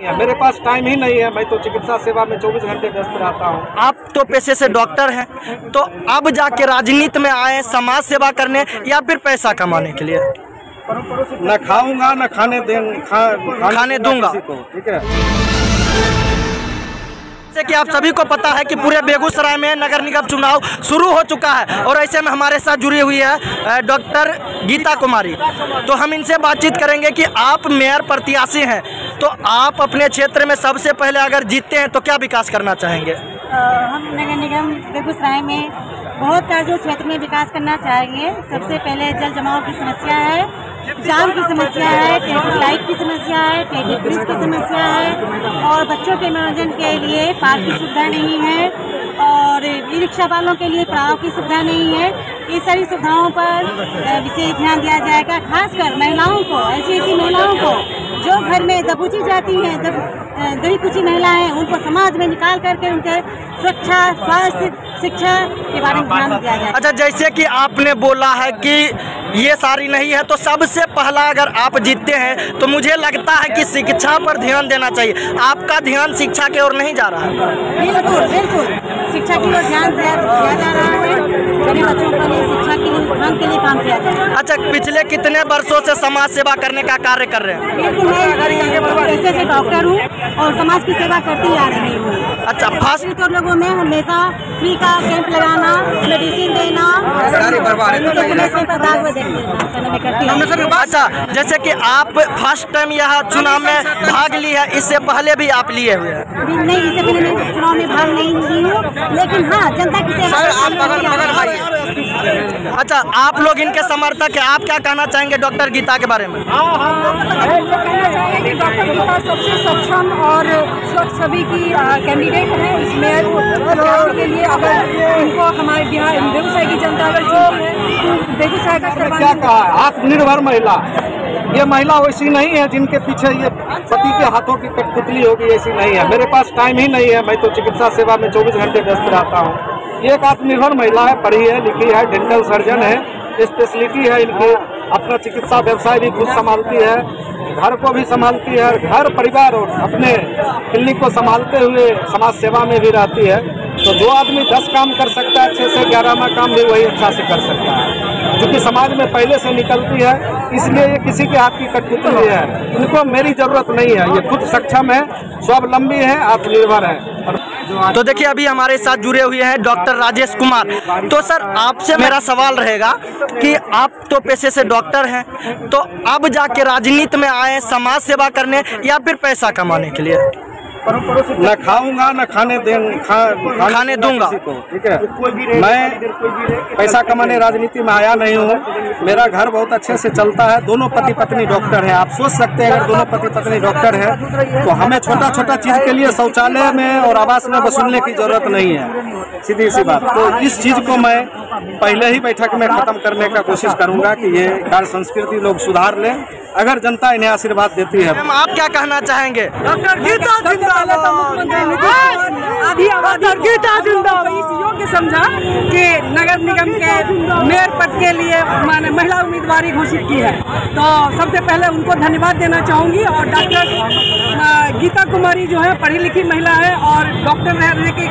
मेरे पास टाइम ही नहीं है। मैं तो चिकित्सा सेवा में 24 घंटे व्यस्त रहता हूँ। आप तो पेशे से डॉक्टर हैं। तो अब जाके राजनीति में आए समाज सेवा करने या फिर पैसा कमाने के लिए? न खाऊँगा न खाने दे खा, खाने दूँगा। ठीक है? जैसे कि आप सभी को पता है कि पूरे बेगूसराय में नगर निगम चुनाव शुरू हो चुका है और ऐसे में हमारे साथ जुड़ी हुई है डॉक्टर गीता कुमारी। तो हम इनसे बातचीत करेंगे कि आप मेयर प्रत्याशी हैं। तो आप अपने क्षेत्र में सबसे पहले अगर जीतते हैं तो क्या विकास करना चाहेंगे? अ, हम नगर निगम बेगूसराय में बहुत कार्यों क्षेत्र में विकास करना चाहेंगे। सबसे पहले जल जमाव की समस्या है जाम की समस्या है ट्रैफ़िक लाइट की समस्या है ट्रैफ़िक पुलिस की समस्या है और बच्चों के मनोरंजन के लिए पार्क की सुविधा नहीं है और ई रिक्शा वालों के लिए पड़ाव की सुविधा नहीं है। ये सारी सुविधाओं पर विशेष ध्यान दिया जाएगा खासकर महिलाओं को ऐसी ऐसी महिलाओं को। जो घर में दबोची जाती हैं दब दबी कुची महिलाएँ उनको समाज में निकाल करके उनके सुरक्षा स्वास्थ्य शिक्षा के बारे में ध्यान दिया जाए। अच्छा जैसे कि आपने बोला है कि ये सारी नहीं है तो सबसे पहला अगर आप जीतते हैं तो मुझे लगता है कि शिक्षा पर ध्यान देना चाहिए। आपका ध्यान शिक्षा की ओर नहीं जा रहा? है बिल्कुल बिल्कुल। शिक्षा की ओर ध्यान दिया दिया जा रहा है। गरीब बच्चों के लिए शिक्षा के लिए उत्थान के लिए काम किया जा रहा है अच्छा पिछले कितने वर्षों से समाज सेवा करने का कार्य कर रहे हैं? बिल्कुल मैं पैसे से डॉक्टर हूँ और समाज की सेवा करती आ रही हूँ। अच्छा फ़र्स्ट तो लोगों में हमेशा फ्री का कैंप लगाना मेडिसिन देना अच्छा जैसे कि आप फ़र्स्ट टाइम यह चुनाव में भाग ली है इससे पहले भी आप लिए हुए हैं? नहीं इससे पहले मैं चुनाव में भाग नहीं ली हूँ लेकिन हाँ जनता की सेवा अच्छा आप लोग इनके समर्थक हैं। आप क्या कहना चाहेंगे डॉक्टर गीता के बारे में? डॉक्टर सबसे सक्षम और स्वच्छ की कैंडिडेट के लिए अगर हमारे बिहार बेगूसराय की जनता अगर बेगूसराय का क्या कहा आत्मनिर्भर महिला। ये महिला वैसी नहीं है जिनके पीछे ये पति के हाथों की कठपुतली होगी ऐसी नहीं है। मेरे पास टाइम ही नहीं है। मैं तो चिकित्सा सेवा में 24 घंटे व्यस्त रहता हूँ। एक आत्मनिर्भर महिला है, पढ़ी है, लिखी है डेंटल सर्जन है स्पेशलिटी है इनको। अपना चिकित्सा व्यवसाय भी खुद संभालती है, घर को भी संभालती है, घर परिवार और अपने क्लिनिक को संभालते हुए समाज सेवा में भी रहती है। तो जो आदमी दस काम कर सकता है छः से ग्यारहवा काम भी वही अच्छा से कर सकता है। क्योंकि समाज में पहले से निकलती है, इसलिए ये किसी के हाथ की कठपुतली है। इनको मेरी ज़रूरत नहीं है, ये खुद सक्षम है, स्वावलंबी है, आत्मनिर्भर है। तो देखिए, अभी हमारे साथ जुड़े हुए हैं डॉक्टर राजेश कुमार। तो सर, आपसे मेरा सवाल रहेगा कि आप तो पैसे से डॉक्टर हैं तो अब जाके राजनीति में आए, समाज सेवा करने या फिर पैसा कमाने के लिए? न खाऊँगा न खाने दे खा, खाने दूँगा। ठीक है। मैं पैसा कमाने राजनीति में आया नहीं हूँ। मेरा घर बहुत अच्छे से चलता है दोनों पति पत्नी डॉक्टर हैं। आप सोच सकते हैं अगर दोनों पति पत्नी डॉक्टर हैं। तो हमें छोटा छोटा चीज़ के लिए शौचालय में और आवास में वसूलने की ज़रूरत नहीं है। सीधी सी बात। तो इस चीज़ को मैं पहले ही बैठक में खत्म करने का कोशिश करूँगा कि ये कार्य संस्कृति लोग सुधार लें। अगर जनता इन्हें आशीर्वाद देती है मैम आप क्या कहना चाहेंगे? डॉक्टर गीता योग्य समझा कि नगर निगम के मेयर पद के लिए माने महिला उम्मीदवारी घोषित की है। तो सबसे पहले उनको धन्यवाद देना चाहूँगी और डॉक्टर गीता कुमारी जो है पढ़ी लिखी महिला है और डॉक्टर रहने के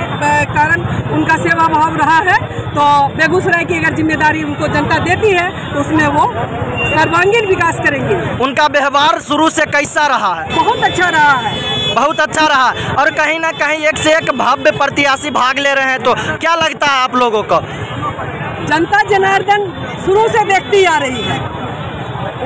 कारण उनका सेवा भाव रहा है। तो बेगूसराय की अगर ज़िम्मेदारी उनको जनता देती है तो उसमें वो सर्वांगीण विकास करेंगे। उनका व्यवहार शुरू से कैसा रहा है? बहुत अच्छा रहा है। बहुत अच्छा रहा। और कहीं ना कहीं एक से एक भव्य प्रत्याशी भाग ले रहे हैं। तो क्या लगता है आप लोगों को? जनता जनार्दन शुरू से देखती आ रही है।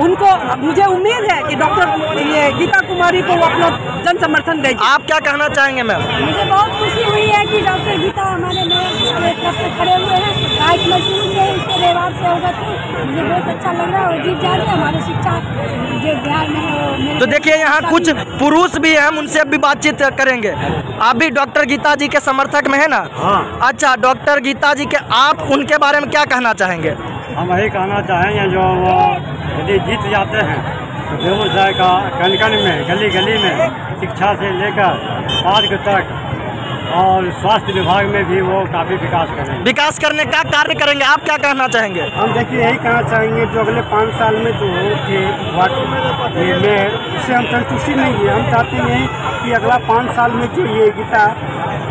उनको मुझे उम्मीद है कि डॉक्टर ये गीता कुमारी को वो अपना जन समर्थन देगी। आप क्या कहना चाहेंगे मैम? मुझे बहुत खुशी हुई है कि डॉक्टर गीता हमारे मेयर तरफ़ से खड़े हुए हैं। आज से होगा तो मुझे बहुत अच्छा लग रहा है और जीत जा रही है हमारी शिक्षा जो बिहार में है तो देखिए यहाँ कुछ पुरुष भी हैं हम उनसे भी बातचीत करेंगे। आप भी डॉक्टर गीता जी के समर्थक में है ना? हाँ। अच्छा डॉक्टर गीता जी के आप उनके बारे में क्या कहना चाहेंगे? हम यही कहना चाहेंगे जो वो यदि जीत जाते हैं तो बेगूसराय का कन कन में गली गली में शिक्षा से लेकर पार्क तक और स्वास्थ्य विभाग में भी वो काफ़ी विकास करेंगे। विकास करने का कार्य करेंगे। आप क्या कहना चाहेंगे? हम देखिए यही कहना चाहेंगे जो अगले पाँच साल में जो थे मेयर उससे हम संतुष्टि नहीं है। हम चाहते हैं कि अगला पाँच साल में जो ये गीता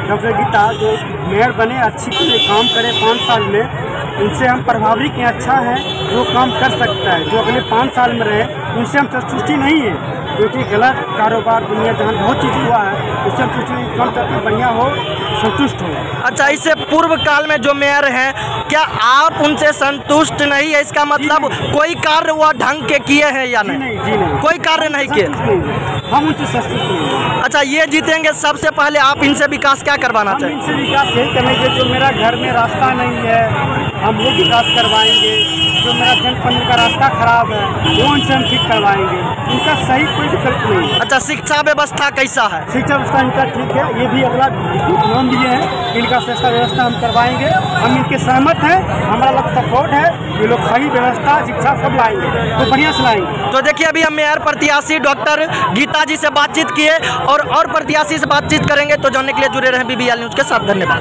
डॉक्टर गीता जो मेयर बने अच्छी तरह काम करे पाँच साल में उनसे हम प्रभावित हैं अच्छा है वो काम कर सकता है जो अगले पाँच साल में रहे उनसे हम संतुष्टि नहीं है। क्योंकि गलत कारोबार दुनिया जहाँ बहुत चीज़ हुआ है उससे सोचते कम करके बढ़िया हो संतुष्ट हो। अच्छा इससे पूर्व काल में जो मेयर हैं क्या आप उनसे संतुष्ट नहीं है? इसका मतलब कोई कार्य वह ढंग के किए हैं या जी नहीं? नहीं जी नहीं। कोई कार्य नहीं किए। नहीं। हम उनसे संतुष्ट नहीं हैं। अच्छा ये जीतेंगे सबसे पहले आप इनसे विकास क्या करवाना चाहिए इनसे विकास यही करेंगे जो मेरा घर में रास्ता नहीं है हम वो विकास करवाएँगे। जो मेरा मंदिर का रास्ता खराब है वो उनसे हम ठीक करवाएँगे। इनका सही कोई विकल्प नहीं। अच्छा शिक्षा व्यवस्था कैसा है? शिक्षा व्यवस्था इनका ठीक है ये भी अगला नाम दिए हैं। इनका शिक्षा व्यवस्था हम करवाएँगे। हम इनके सहमत हैं हमारा लोग सपोर्ट है ये लोग सही व्यवस्था शिक्षा सब लाएँगे। तो बढ़िया से लाएँगे। तो देखिए अभी हम मेयर प्रत्याशी डॉक्टर गीता जी से बातचीत किए और और प्रत्याशी से बातचीत करेंगे। तो जानने के लिए जुड़े रहे बीबीएल न्यूज़ के साथ। धन्यवाद।